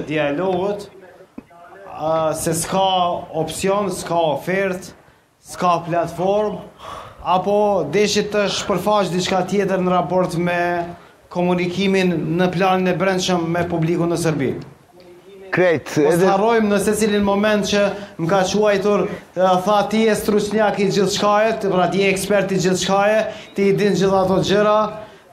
dialogut se s'ka opcion, s'ka ofertë, s'ka platformë, apo deshi të shpërfaqë diçka tjetër në raport me komunikimin në planin e brendshëm me publikun në Serbi. Krejt, edhe... Mos harrojmë në secilin moment që më ka quajtur, tha ti je struçnjak i gjithçkaje, pra ti je ekspert i gjithçkaje, ti i din gjithë ato gjëra,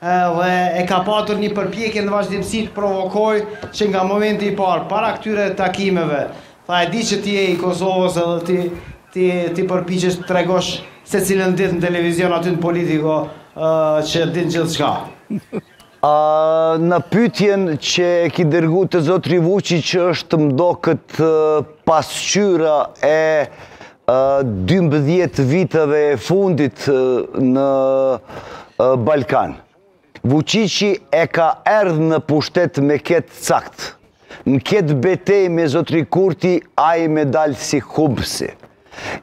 dhe e ka patur një përpjekje në vazhdimësi të provokojë që nga momenti i parë, para këtyre takimeve, tha e di që ti je i Kosovës edhe ti ti ti përpiqesh të tregosh secilën ditë në televizion aty në Politico që din gjithçka. A në pytjen që e ki dërgu te zotri Vuçiç është mdoket pasqyra e dymbëdhjetë viteve e fundit në Balkan. Vuçiqi e ka erdhë në pushtet me këtë cak. Në këtë betejë me zotri Kurti, ai me dalë si humbësi.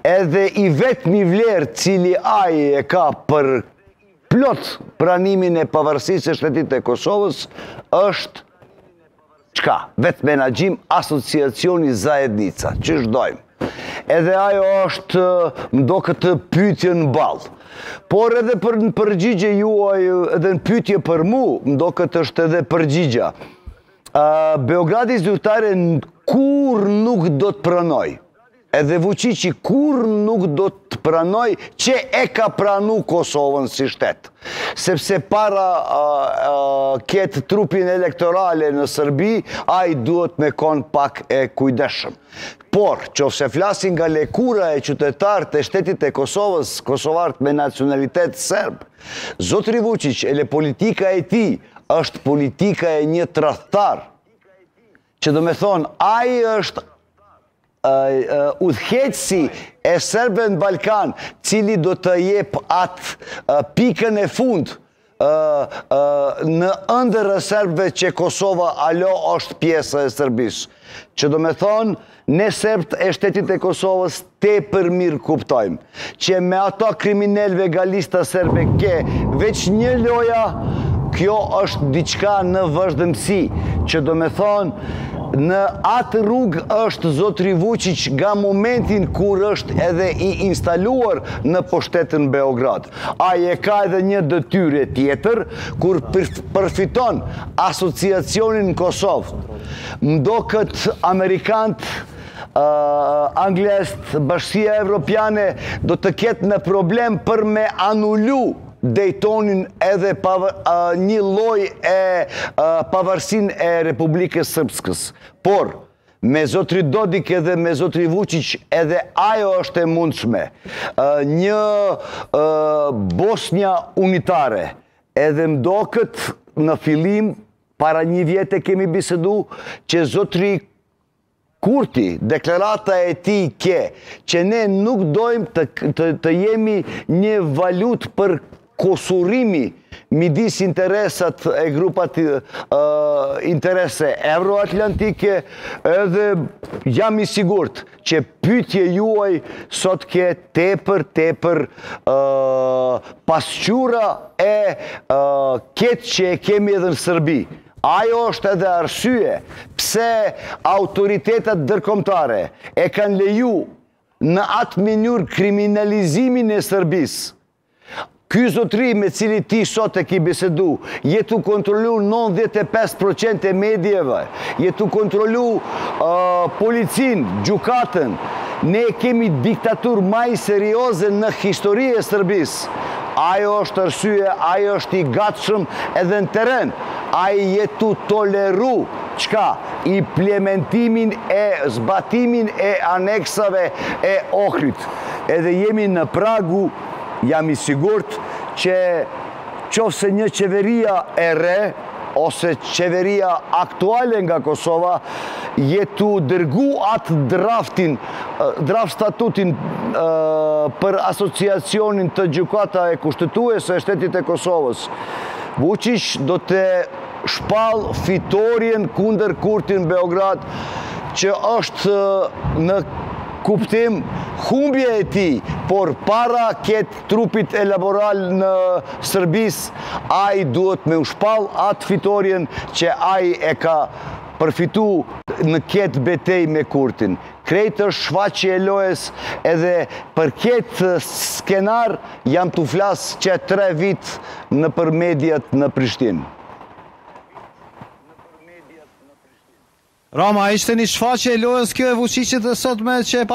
Edhe i vetmi vlerë cili ai e ka për plot pranimin e pavarësisë e shtetit e Kosovës, është Çka? Vetëmenaxhim asociacioni Zajednica, qysh dojmë. Edhe ajo është, mdoket pytje në ballë. Por edhe për në përgjigje juaj, edhe në pytje për mu, mdoket është edhe përgjigja. Beogradi zyrtare kurrë nuk do të pranojë. Edhe Vuçiqi kurrë nuk do të pranojë që e ka pranu Kosovën si shtet. Sepse para këtë trupin elektorale në Sërbi, ai duhet me kon pak e kujdesshëm. Por, qoftë se flasim nga lëkura e qytetarët e shtetit e Kosovës, kosovarët me nacionalitet serb, zotri Vuçiq edhe politika e tij është politika e një tradhtar. Që domethënë, ai është udhëheqësi e Serbëve në Balkan, cili do të jep atë pikën e fund në ëndërr Serbëve që Kosova ala është pjesë e Serbisë. Që domethënë, ne Serbët e shtetit e Kosovës Tepër mirë kuptojmë, që me ata kriminelve nga Lista Serbe ke veç një loja, kjo është diçka në vazhdimësi, që domethënë, në atë rrugë është zotri Vuçiç nga momentin kur është edhe i instaluar në pushtet në Beograd. Ai e ka edhe një detyrë tjetër, kur përfiton asociacionin në Kosovë. Mdoket amerikanët, Anglia është bashkësia evropiane do të ketë në problem për me anulu Daytonin edhe një lloj e pavarësinë e Republikës Sërbskës. Por, me zotëri Dodik edhe me zotri Vuçiç edhe ajo është e mundshme. Një Bosnja unitare edhe mdo këtë në fillim para një vjet e kemi bisedu që zotëri Kurti, deklarata e tij ke, që ne nuk dojmë të jemi një valutë për kusurimi midis interesat e grupat uh, interese euroatlantike edhe jam i sigurt që pytje juaj sot ke tepër tepër uh, pasqura e uh, ketë që e kemi edhe në Sërbi Ajo është edhe arsye pse autoritetet ndërkombëtare e kanë leju në atë mënyrë kriminalizimin e Sërbisë. Ky zotëri me cili ti sot e ki bisedu, je tu kontrollu nëntëdhjetë e pesë për qind e mediave, je tu kontrollu policinë, gjykatën, ne kemi diktaturë ma i serioze në histori e Sërbisë. Ajo është arsye, ai është i gatshëm edhe në terren. Ai je tu toleru çka? Implementimin e zbatimin e aneksave e Ohrit. Edhe jemi në pragu, jam i sigurt, që qoftë se një qeveria e re, ose qeveria aktuale nga Kosova je tu dërgu atë draftin, draft statutin për asociacionin te gjykata e kushtetuese e shtetit e Kosovës. Vuçiç do të shpall fitorjen kundër Kurtin Beograd që është në kuptim humbje e tij, por para ket trupit elektoral në Sërbisë, ai duhet me u shpall atë fitorjen që ai e ka përfitu në ketë betejë me Kurtin. Krejt është shfaqje e lojës edhe për ketë skenar jam tu flas qe tre vit nëpër mediat në Prishtinë. Rama, a ishte ni shfaqje e lojës kjo e Vuçiqit e sotme që e pa.